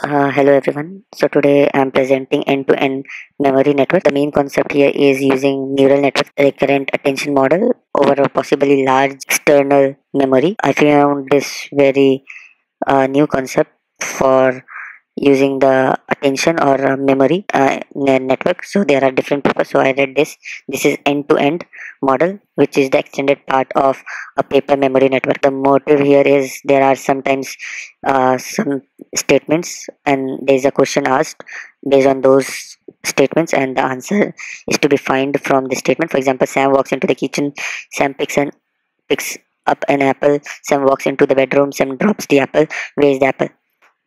Uh, hello everyone. So today I'm presenting end-to-end memory network. The main concept here is using neural network recurrent attention model over a possibly large external memory. I found this very uh, new concept for using the attention or uh, memory uh, network. So there are different papers. So I read this. This is end-to-end model, which is the extended part of a paper memory network. The motive here is there are sometimes uh, some statements and there is a question asked based on those statements and the answer is to be found from the statement for example sam walks into the kitchen sam picks and picks up an apple sam walks into the bedroom sam drops the apple where is the apple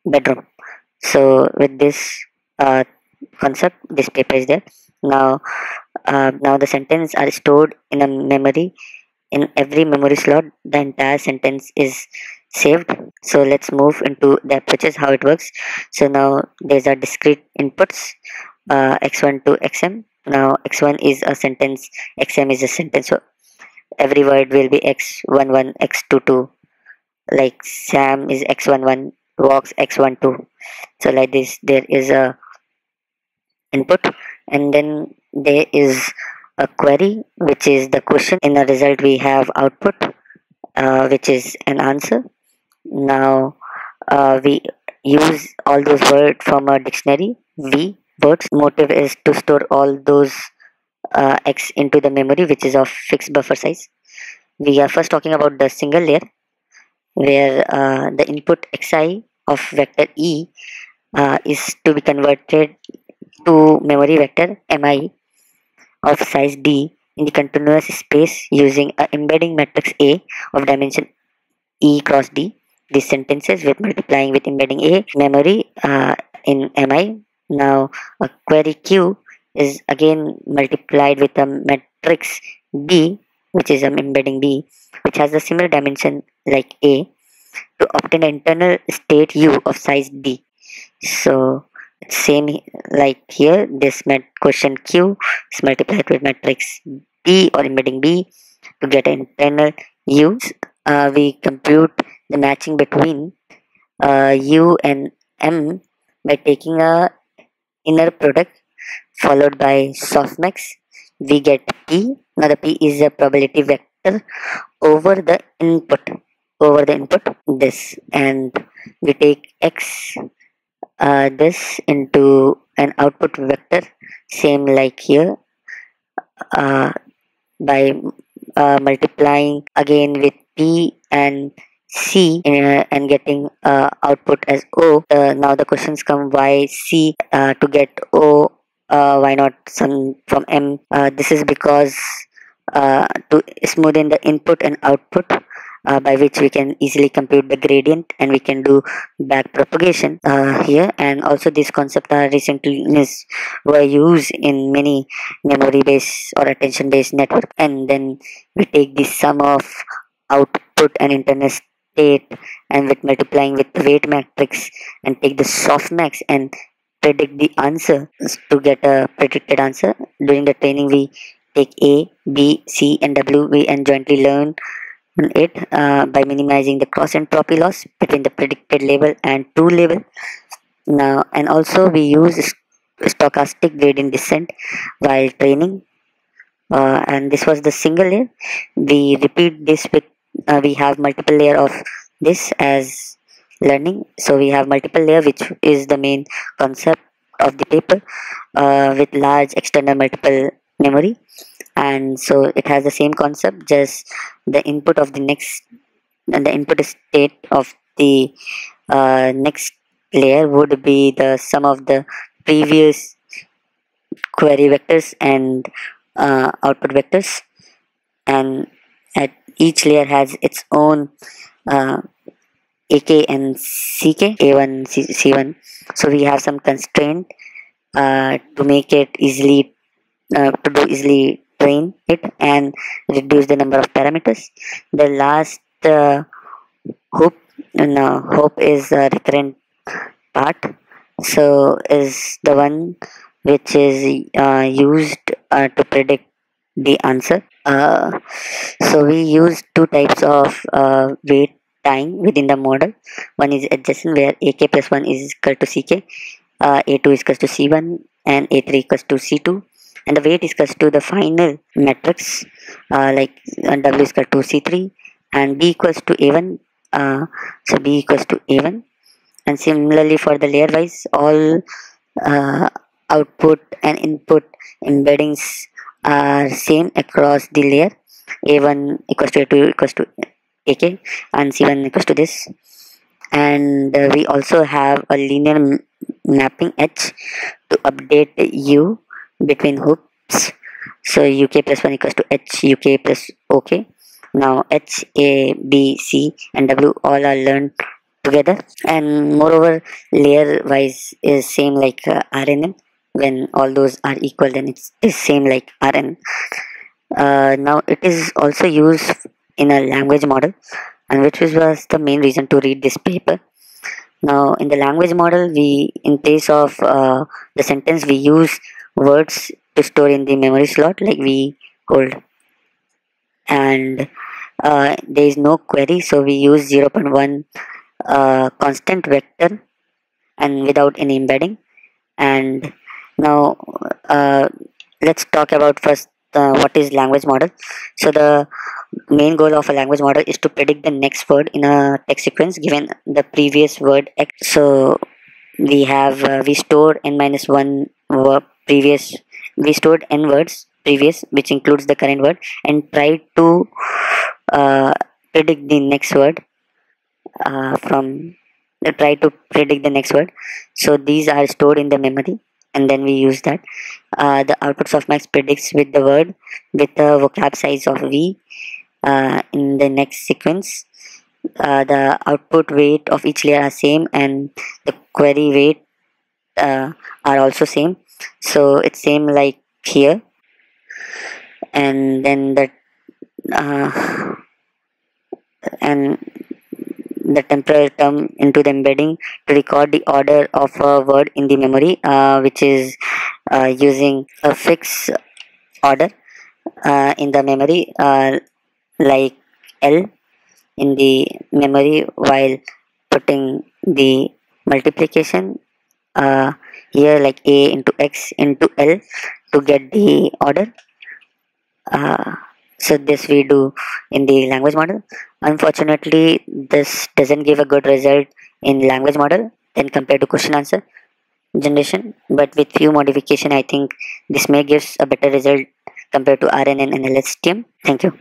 bedroom so with this uh, concept this paper is there. Now uh, now the sentence are stored in a memory in every memory slot the entire sentence is saved. So let's move into the approaches how it works. So now there's a discrete inputs uh, x1 to xm now x1 is a sentence xm is a sentence. So every word will be x11 x22 like sam is x11 walks x12 so like this there is a input and then there is a query which is the question. In the result we have output uh, which is an answer. Now uh, we use all those words from a dictionary. V words motive is to store all those uh, x into the memory which is of fixed buffer size. We are first talking about the single layer where uh, the input xi of vector e uh, is to be converted to memory vector mi of size d in the continuous space using a embedding matrix a of dimension e cross d. These sentences with multiplying with embedding a memory uh, in mi now a query q is again multiplied with a matrix b which is an embedding b which has a similar dimension like a to obtain an internal state u of size d so same like here this met question q is multiplied with matrix b or embedding b to get an internal u. Uh, we compute the matching between uh, u and m by taking a inner product followed by softmax. We get p. Now the p is a probability vector over the input over the input this and we take x uh, this into an output vector same like here uh, by uh, multiplying again with p and c uh, and getting uh, output as o. Now the questions come why c uh, to get o why not some from m? This is because to smoothen the input and output uh, by which we can easily compute the gradient and we can do back propagation uh, here. And also this concept are recently is- were used in many memory based or attention based network. And then we take the sum of output and internal state and with multiplying with the weight matrix and take the softmax and predict the answer to get a predicted answer. During the training we take a b c and w. We and jointly learn it uh, by minimizing the cross entropy loss between the predicted label and true label now and also we use stochastic gradient descent while training. Uh, and this was the single layer. We repeat this with uh, we have multiple layer of this as learning. So we have multiple layer which is the main concept of the paper uh, with large external multiple memory and so it has the same concept just the input of the next and the input state of the uh, next layer would be the sum of the previous query vectors and uh, output vectors. And at each layer has its own uh, ak and ck a1 C- c1 so we have some constraint uh, to make it easily uh, to do easily train it and reduce the number of parameters. The last uh, hoop no, hope is a recurrent part. So is the one which is uh, used uh, to predict the answer. Uh, so we use two types of uh, weight tying within the model. One is adjacent where AK plus 1 is equal to CK, uh, A2 is equal to C1 and A3 equals to C2 and the weight is equals to the final matrix uh, like uh, W is equal to C3 and B equals to A1 uh, so B equals to A1 and similarly for the layer wise all uh, output and input embeddings are same across the layer. A1 equals to a2 equals to ak and c1 equals to this. And uh, we also have a linear mapping h to update u between hoops. So uk plus 1 equals to h uk plus ok now h a b c and w all are learned together. And moreover layer wise is same like uh, rnn when all those are equal then it's, it's same like rn uh, now it is also used in a language model and which was the main reason to read this paper. Now in the language model we in place of uh, the sentence we use words to store in the memory slot like we hold. And uh, there is no query so we use 0.1 uh, constant vector and without any embedding. And now uh, let's talk about first uh, what is language model. So the main goal of a language model is to predict the next word in a text sequence given the previous word x. So we have uh, we store n minus 1 word previous we stored n words previous which includes the current word and tried to uh, predict the next word uh, from uh, try to predict the next word. So these are stored in the memory and then we use that. Uh, the output softmax predicts with the word with the vocab size of v uh, in the next sequence. Uh, the output weight of each layer are same and the query weight uh, are also same so it's same like here. And then the uh, and the temporal term into the embedding to record the order of a word in the memory uh, which is uh, using a fixed order uh, in the memory uh, like L in the memory while putting the multiplication uh, here like A into X into L to get the order. Uh, so this we do in the language model. Unfortunately this doesn't give a good result in language model than compared to question answer generation. But with few modification i think this may gives a better result compared to rnn and lstm thank you